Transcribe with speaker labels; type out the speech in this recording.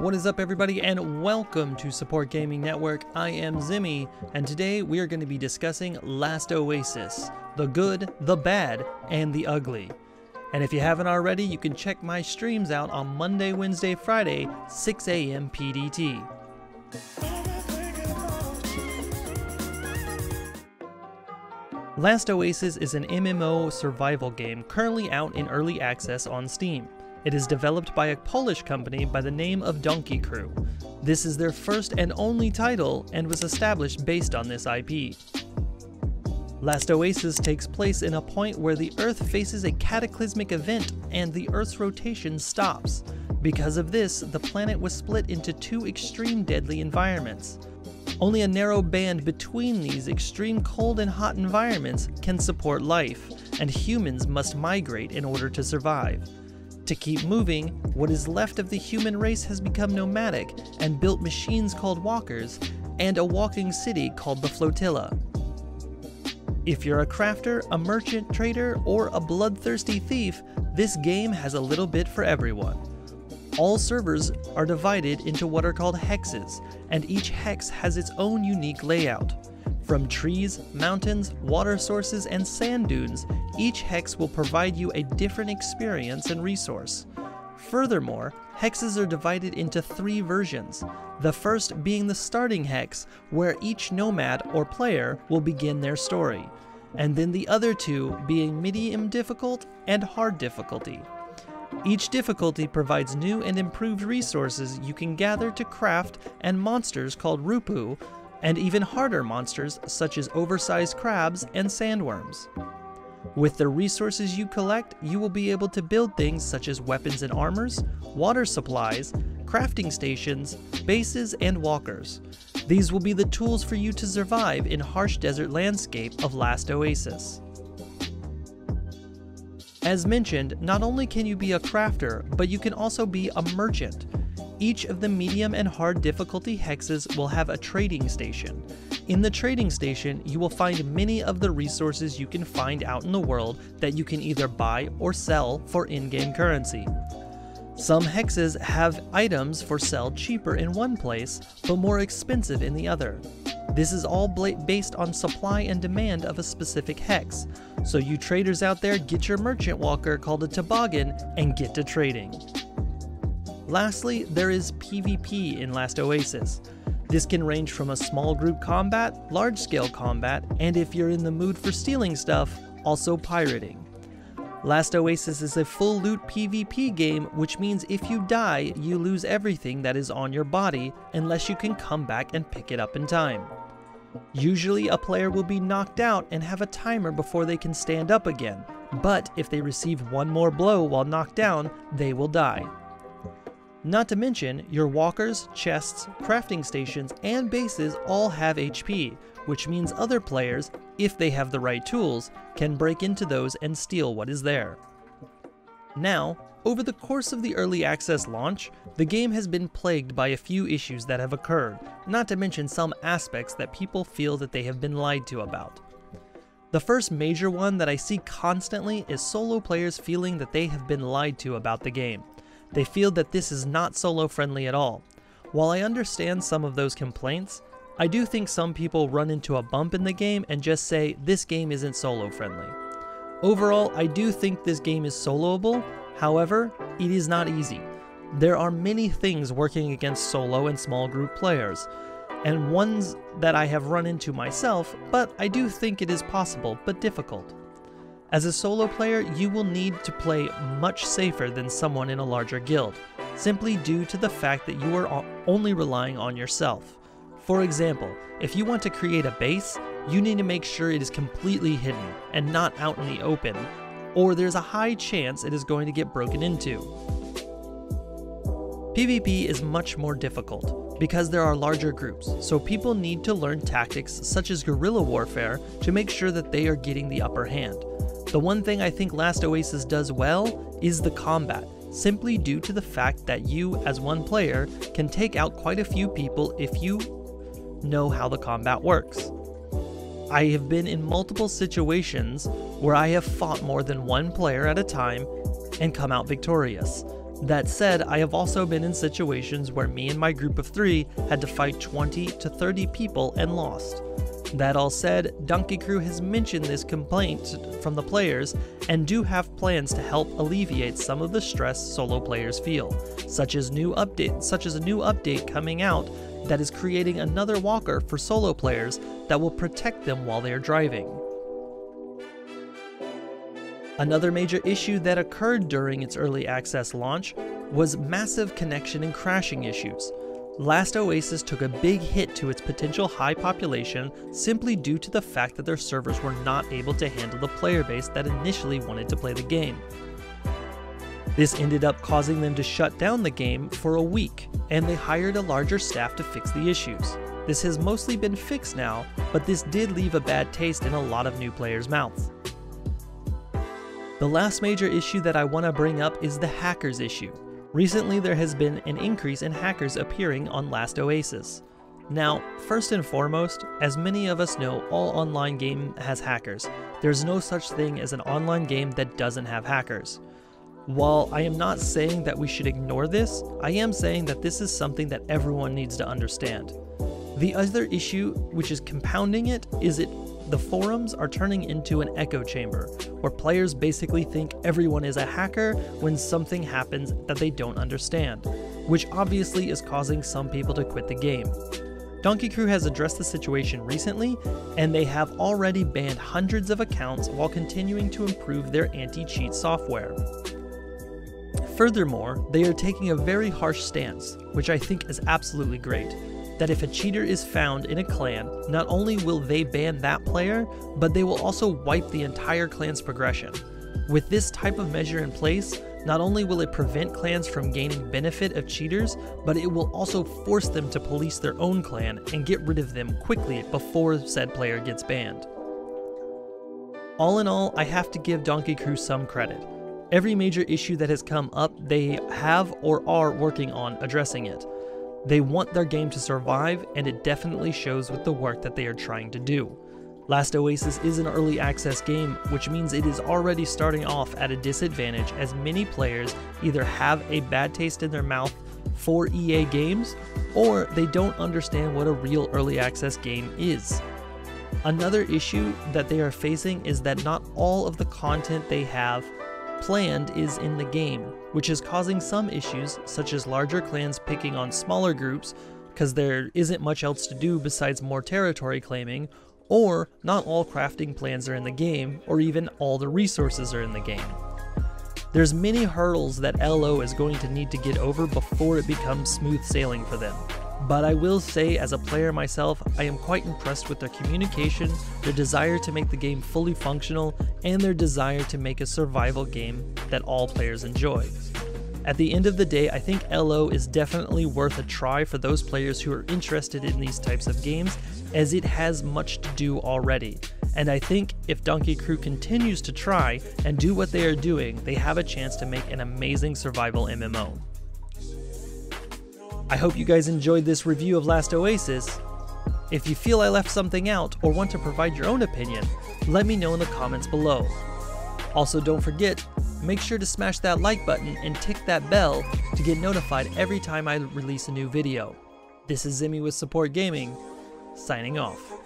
Speaker 1: What is up, everybody, and welcome to Support Gaming Network. I am Zemi, and today we are going to be discussing Last Oasis the good, the bad, and the ugly. And if you haven't already, you can check my streams out on Monday, Wednesday, Friday, 6 a.m. PDT. Last Oasis is an MMO survival game currently out in early access on Steam. It is developed by a Polish company by the name of Donkey Crew. This is their first and only title and was established based on this IP. Last Oasis takes place in a point where the Earth faces a cataclysmic event and the Earth's rotation stops. Because of this, the planet was split into two extreme deadly environments. Only a narrow band between these extreme cold and hot environments can support life, and humans must migrate in order to survive. To keep moving, what is left of the human race has become nomadic and built machines called walkers and a walking city called the flotilla. If you're a crafter, a merchant, trader, or a bloodthirsty thief, this game has a little bit for everyone. All servers are divided into what are called hexes, and each hex has its own unique layout. From trees, mountains, water sources, and sand dunes, each hex will provide you a different experience and resource. Furthermore, hexes are divided into three versions. The first being the starting hex, where each nomad or player will begin their story, and then the other two being medium difficult and hard difficulty. Each difficulty provides new and improved resources you can gather to craft and monsters called Rupu and even harder monsters such as oversized crabs and sandworms. With the resources you collect, you will be able to build things such as weapons and armors, water supplies, crafting stations, bases, and walkers. These will be the tools for you to survive in harsh desert landscape of Last Oasis. As mentioned, not only can you be a crafter, but you can also be a merchant. Each of the medium and hard difficulty hexes will have a trading station. In the trading station, you will find many of the resources you can find out in the world that you can either buy or sell for in-game currency. Some hexes have items for sale cheaper in one place, but more expensive in the other. This is all based on supply and demand of a specific hex, so you traders out there get your merchant walker called a toboggan and get to trading. Lastly, there is PvP in Last Oasis. This can range from a small group combat, large scale combat, and if you're in the mood for stealing stuff, also pirating. Last Oasis is a full loot PvP game, which means if you die, you lose everything that is on your body unless you can come back and pick it up in time. Usually, a player will be knocked out and have a timer before they can stand up again, but if they receive one more blow while knocked down, they will die. Not to mention, your walkers, chests, crafting stations, and bases all have HP, which means other players, if they have the right tools, can break into those and steal what is there. Now, over the course of the early access launch, the game has been plagued by a few issues that have occurred, not to mention some aspects that people feel that they have been lied to about. The first major one that I see constantly is solo players feeling that they have been lied to about the game. They feel that this is not solo friendly at all. While I understand some of those complaints, I do think some people run into a bump in the game and just say, this game isn't solo friendly. Overall, I do think this game is soloable, However, it is not easy. There are many things working against solo and small group players, and ones that I have run into myself, but I do think it is possible, but difficult. As a solo player, you will need to play much safer than someone in a larger guild, simply due to the fact that you are only relying on yourself. For example, if you want to create a base, you need to make sure it is completely hidden and not out in the open, or there's a high chance it is going to get broken into. PvP is much more difficult because there are larger groups, so people need to learn tactics such as guerrilla warfare to make sure that they are getting the upper hand. The one thing I think Last Oasis does well is the combat, simply due to the fact that you, as one player, can take out quite a few people if you know how the combat works. I have been in multiple situations where I have fought more than one player at a time and come out victorious. That said, I have also been in situations where me and my group of three had to fight 20 to 30 people and lost. That all said, Donkey Crew has mentioned this complaint from the players and do have plans to help alleviate some of the stress solo players feel, such as new update such as a new update coming out that is creating another walker for solo players that will protect them while they are driving. Another major issue that occurred during its early access launch was massive connection and crashing issues. Last Oasis took a big hit to its potential high population simply due to the fact that their servers were not able to handle the player base that initially wanted to play the game. This ended up causing them to shut down the game for a week, and they hired a larger staff to fix the issues. This has mostly been fixed now, but this did leave a bad taste in a lot of new players' mouths. The last major issue that I want to bring up is the hackers issue. Recently there has been an increase in hackers appearing on Last Oasis. Now, first and foremost, as many of us know, all online game has hackers. There's no such thing as an online game that doesn't have hackers. While I am not saying that we should ignore this, I am saying that this is something that everyone needs to understand. The other issue, which is compounding it, is it the forums are turning into an echo chamber, where players basically think everyone is a hacker when something happens that they don't understand, which obviously is causing some people to quit the game. Donkey Crew has addressed the situation recently, and they have already banned hundreds of accounts while continuing to improve their anti-cheat software. Furthermore, they are taking a very harsh stance, which I think is absolutely great that if a cheater is found in a clan, not only will they ban that player, but they will also wipe the entire clan's progression. With this type of measure in place, not only will it prevent clans from gaining benefit of cheaters, but it will also force them to police their own clan and get rid of them quickly before said player gets banned. All in all, I have to give Donkey Crew some credit. Every major issue that has come up, they have or are working on addressing it. They want their game to survive, and it definitely shows with the work that they are trying to do. Last Oasis is an early access game, which means it is already starting off at a disadvantage as many players either have a bad taste in their mouth for EA games, or they don't understand what a real early access game is. Another issue that they are facing is that not all of the content they have planned is in the game, which is causing some issues, such as larger clans picking on smaller groups because there isn't much else to do besides more territory claiming, or not all crafting plans are in the game, or even all the resources are in the game. There's many hurdles that LO is going to need to get over before it becomes smooth sailing for them. But I will say, as a player myself, I am quite impressed with their communication, their desire to make the game fully functional, and their desire to make a survival game that all players enjoy. At the end of the day, I think LO is definitely worth a try for those players who are interested in these types of games, as it has much to do already. And I think if Donkey Crew continues to try and do what they are doing, they have a chance to make an amazing survival MMO. I hope you guys enjoyed this review of Last Oasis. If you feel I left something out or want to provide your own opinion, let me know in the comments below. Also don't forget, make sure to smash that like button and tick that bell to get notified every time I release a new video. This is Zemi with Support Gaming, signing off.